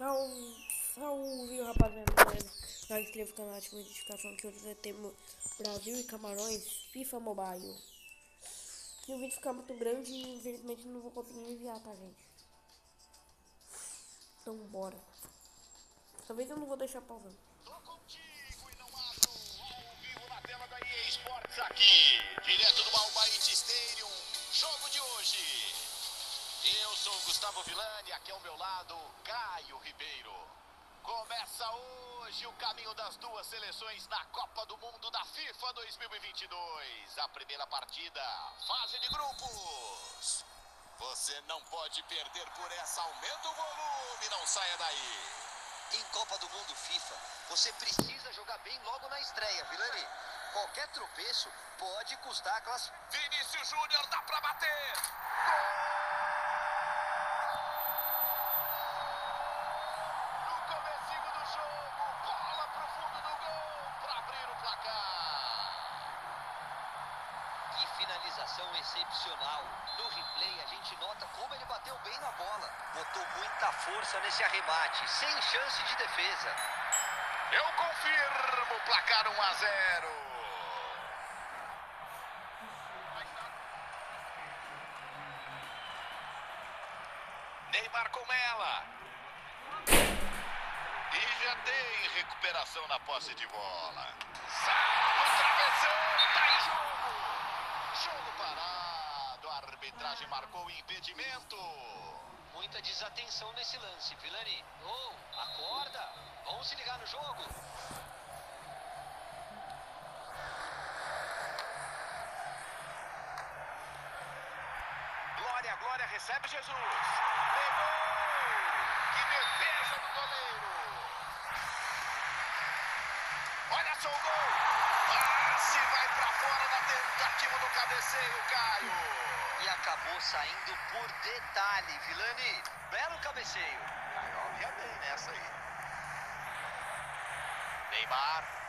Salve, salve rapaziada, beleza? Já inscreva o canal, ativa a notificação que hoje temos Brasil e Camarões FIFA Mobile. E o vídeo ficar muito grande infelizmente não vou conseguir enviar, tá gente? Então bora. Dessa vez eu não vou deixar pausando. Tô contigo e não abro ao vivo na tela da EA Sports aqui, direto do Albaite Stadium, jogo de hoje. Eu sou o Gustavo Villani, aqui ao meu lado, Caio Ribeiro. Começa hoje o caminho das duas seleções na Copa do Mundo da FIFA 2022. A primeira partida, fase de grupos. Você não pode perder por essa. Aumenta o volume, não saia daí. Em Copa do Mundo FIFA, você precisa jogar bem logo na estreia, Vilani. Qualquer tropeço pode custar a classe. Vinícius Júnior dá pra bater. No finalização excepcional. No replay, a gente nota como ele bateu bem na bola. Botou muita força nesse arremate, sem chance de defesa. Eu confirmo o placar 1 a 0. Neymar com ela. E já tem recuperação na posse de bola. Travessão, tá em jogo. Jogo parado. A arbitragem marcou o impedimento. Muita desatenção nesse lance, Vilani. Oh, acorda. Vamos se ligar no jogo. Glória, Glória recebe Jesus. Pegou! Que defesa do goleiro! Olha só o gol! Passe vai pra fora na tentativa do cabeceio, Caio. E acabou saindo por detalhe, Vilani. Belo cabeceio. Caio bem nessa aí. Neymar!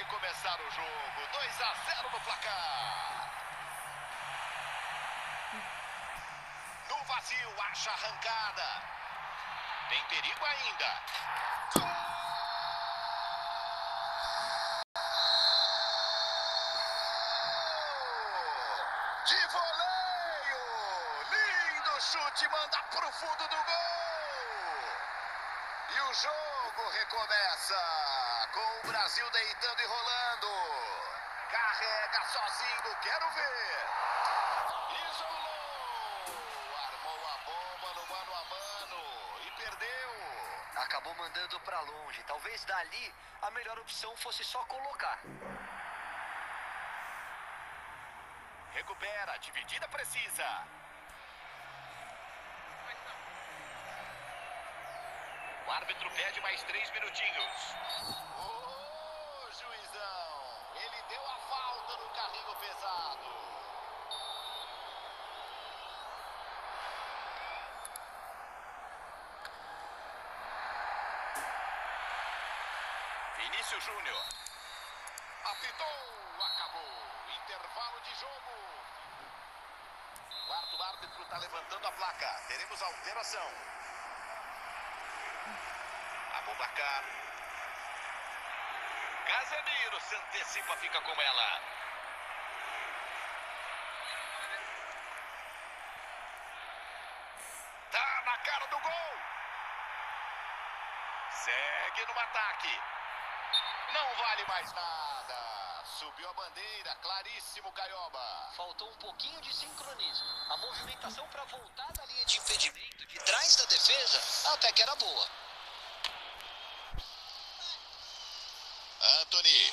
Recomeçar o jogo, 2 a 0 no placar. No vazio, acha arrancada. Tem perigo ainda. De voleio! Lindo chute, manda pro fundo do gol! E o jogo recomeça com o Brasil deitando e rolando. Carrega sozinho, quero ver. Isolou! Armou a bomba no mano a mano e perdeu. Acabou mandando pra longe. Talvez dali a melhor opção fosse só colocar. Recupera, dividida precisa. Árbitro pede mais três minutinhos. Ô, juizão! Ele deu a falta no carrinho pesado. Vinícius Júnior. Apitou, acabou. Intervalo de jogo. Quarto árbitro está levantando a placa. Teremos alteração. Abubacar. Casemiro se antecipa, fica com ela. Tá na cara do gol. Segue no ataque. Não vale mais nada. Subiu a bandeira, claríssimo Caioba. Faltou um pouquinho de sincronismo. A movimentação para voltar da linha de impedimento de trás da defesa até que era boa. Anthony.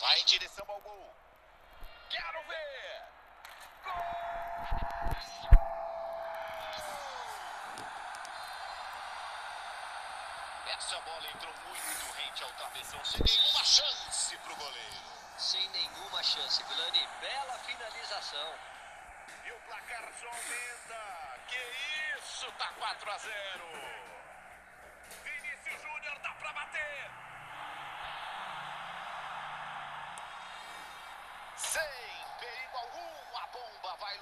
Vai em direção ao gol. Quero ver. Essa bola entrou muito rente ao travessão, sem nenhuma chance pro goleiro. Sem nenhuma chance, Vilani. Bela finalização. E o placar só aumenta. Que isso, tá 4 a 0.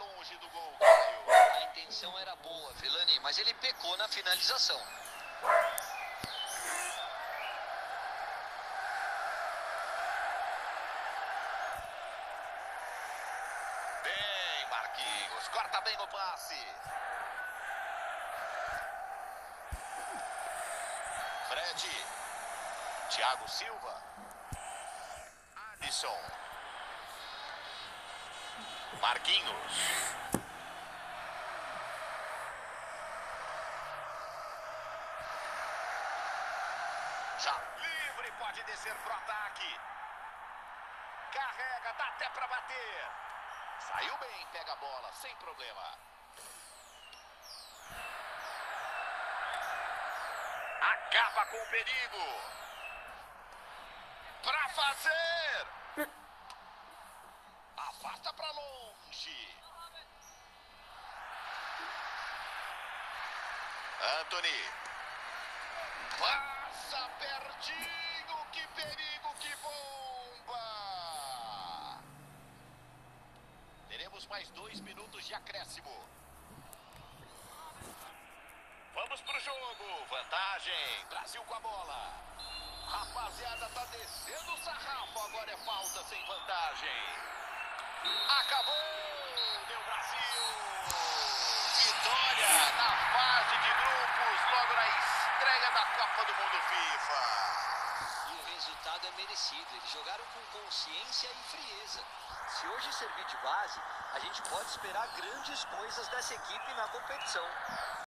Longe do gol. A intenção era boa, Vilani, mas ele pecou na finalização. Bem, Marquinhos, corta bem o passe. Fred. Thiago Silva. Alisson. Marquinhos. Já livre, pode descer pro ataque. Carrega, dá até pra bater. Saiu bem, pega a bola, sem problema. Acaba com o perigo. Pra fazer. Afasta pra longe. Anthony. Passa pertinho. Que perigo, que bomba. Teremos mais dois minutos de acréscimo. Vamos pro jogo. Vantagem. Brasil com a bola. Rapaziada, tá descendo o sarrafo. Agora é falta sem vantagem. Acabou. Deu Brasil. Vitória na fase de grupos. Logo na estreia da Copa do Mundo FIFA. E o resultado é merecido. Eles jogaram com consciência e frieza. Se hoje servir de base, a gente pode esperar grandes coisas dessa equipe na competição.